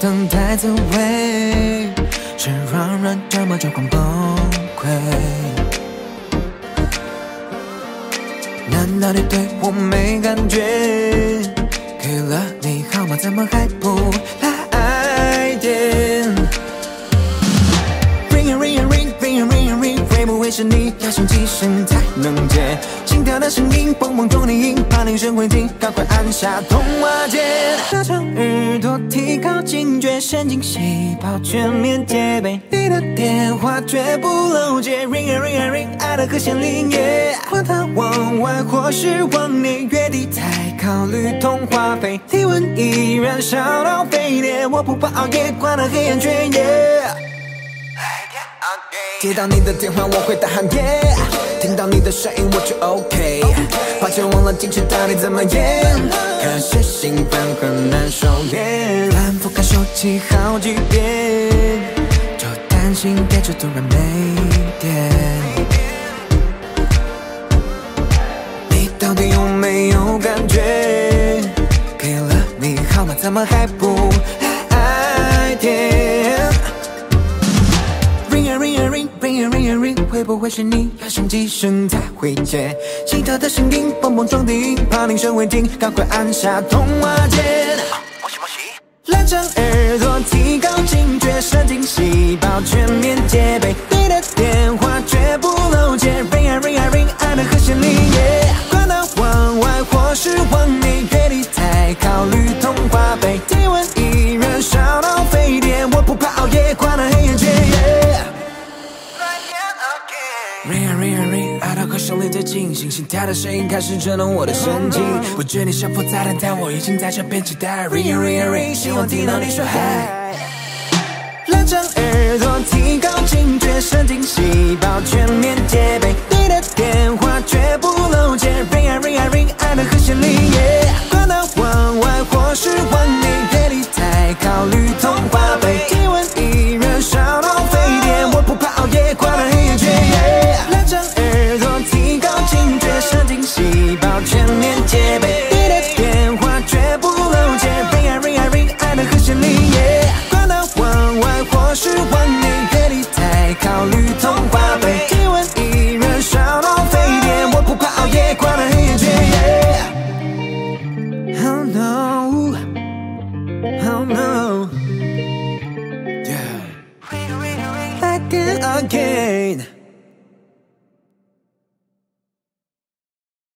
等待滋味，是让人这么久狂崩溃。难道你对我没感觉？给了你号码，怎么还不来电？Ring a ring a ring ring a ring a ring，会不会是你要响几声才能接？的声音，蹦蹦中的音，怕铃声会停，赶快按下通话键。拉长耳朵，提高警觉，神经细胞全面戒备。你的电话绝不漏接，Ring a ring a ring，爱的和弦铃耶。管它往外或是往内，月底才考虑通话费。体温依然烧到沸点，我不怕熬夜，管它黑眼圈耶。接到你的电话，我会大喊耶！听到你的声音，我就 OK。抱歉，忘了矜持到底怎么演，可是兴奋很难收敛。反复看手机好几遍，就担心电池突然没电。你到底有没有感觉？给了你号码，怎么还不来电不会是你要响几声才会接？奇特的声音，蹦蹦撞的音，怕铃声未停，赶快按下通话键。拉长耳朵，提高警觉，神经细 Ring a ring a ring，爱到和声铃在进行，心跳的声音开始震动我的神经。不知你是否在等但，我已经在这边期待。Ring a ring a ring，希望听到你说嗨。拉长耳朵，提高警觉，神经细胞全面戒备。你的电话 Again, again.